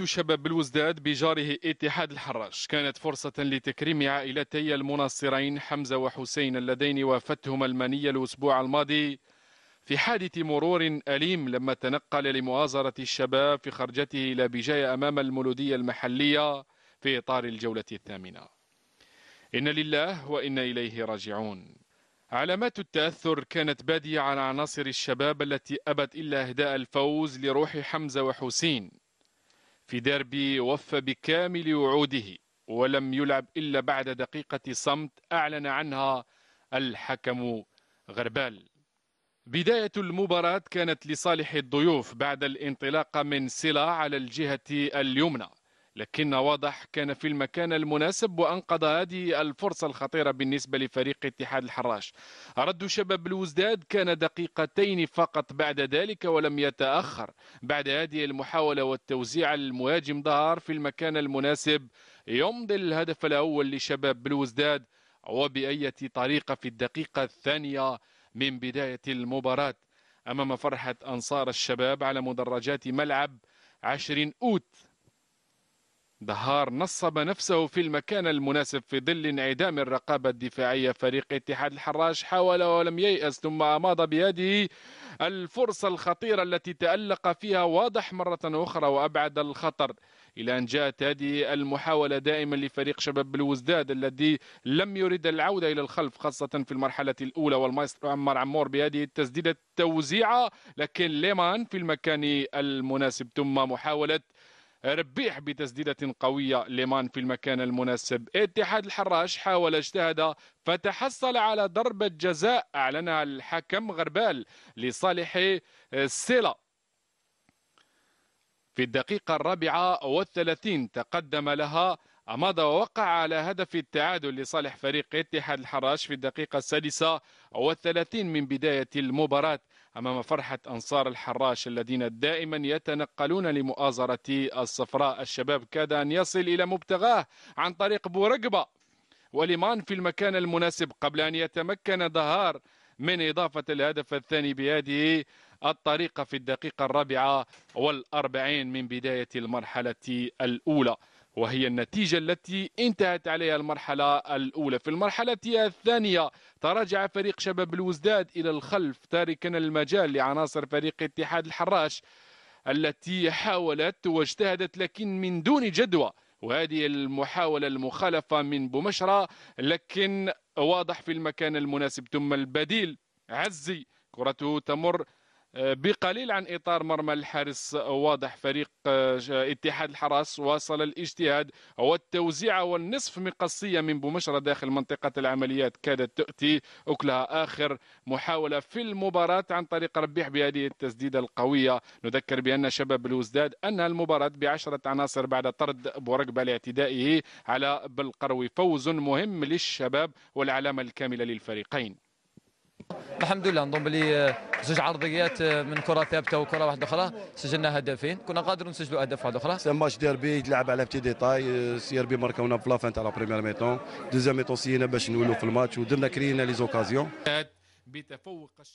شباب الوزداد بجاره اتحاد الحراش. كانت فرصة لتكريم عائلتي المناصرين حمزة وحسين اللذين وافتهما المنية الأسبوع الماضي في حادث مرور أليم لما تنقل لمؤازرة الشباب في خرجته إلى بجاية أمام المولودية المحلية في إطار الجولة الثامنة. إن لله وإن إليه راجعون. علامات التأثر كانت بادية على عناصر الشباب التي أبت إلا إهداء الفوز لروح حمزة وحسين. في ديربي وفى بكامل وعوده ولم يلعب إلا بعد دقيقة صمت أعلن عنها الحكم غربال. بداية المباراة كانت لصالح الضيوف بعد الانطلاق من سلا على الجهة اليمنى. لكن واضح كان في المكان المناسب وأنقذ هذه الفرصة الخطيرة بالنسبة لفريق اتحاد الحراش. رد شباب الوزداد كان دقيقتين فقط بعد ذلك ولم يتأخر. بعد هذه المحاولة والتوزيع المهاجم ظهر في المكان المناسب يمضي الهدف الأول لشباب الوزداد وبأية طريقة في الدقيقة الثانية من بداية المباراة. أمام فرحة أنصار الشباب على مدرجات ملعب عشرين أوت دهار نصب نفسه في المكان المناسب في ظل انعدام الرقابة الدفاعية. فريق اتحاد الحراش حاول ولم ييأس ثم أماض بيده الفرصة الخطيرة التي تألق فيها واضح مرة أخرى وأبعد الخطر. إلى أن جاءت هذه المحاولة دائما لفريق شباب الوزداد الذي لم يرد العودة إلى الخلف خاصة في المرحلة الأولى. والمايسترو عمار عمور بهذه التسديدة التوزيعة لكن ليمان في المكان المناسب. ثم محاولة ربيح بتسديدة قوية ليمان في المكان المناسب. اتحاد الحراش حاول اجتهد فتحصل على ضربة جزاء أعلنها الحكم غربال لصالح سيلا في الدقيقة الرابعة والثلاثين تقدم لها أماض ووقع على هدف التعادل لصالح فريق اتحاد الحراش في الدقيقة السادسة والثلاثين من بداية المباراة. أمام فرحة أنصار الحراش الذين دائما يتنقلون لمؤازرة الصفراء. الشباب كاد أن يصل إلى مبتغاه عن طريق بورقبة ولمان في المكان المناسب قبل أن يتمكن ظهار من إضافة الهدف الثاني بهذه الطريقة في الدقيقة الرابعة والأربعين من بداية المرحلة الأولى. وهي النتيجة التي انتهت عليها المرحلة الأولى. في المرحلة الثانية تراجع فريق شباب الوزداد إلى الخلف تاركا المجال لعناصر فريق اتحاد الحراش التي حاولت واجتهدت لكن من دون جدوى. وهذه المحاولة المخالفة من بومشرة لكن واضح في المكان المناسب. ثم البديل عزي كرته تمر بقليل عن إطار مرمى الحارس واضح فريق آه، اتحاد الحرس واصل الاجتهاد والتوزيع والنصف مقصية من بومشرة داخل منطقة العمليات. كادت تأتي أكلها آخر محاولة في المباراة عن طريق ربيح بهذه التسديدة القوية. نذكر بأن شباب الوزداد أنهى المباراة بعشرة عناصر بعد طرد بورقبة لاعتدائه على بالقروي فوز مهم للشباب والعلامة الكاملة للفريقين. الحمد لله نظن بلي زوج عرضيات من كرة ثابتة وكرة واحدة أخرى. سجلنا هدفين. كنا قادرين نسجلوا أهداف واحدة أخرى. c'est match derby يتلعب على petits détails CRB ماركاونا في la fin تاع la première mi-temps دوزيام ميتون سينا باش نولوا في الماتش ودرنا كرينا لي زوكازيون بتفوق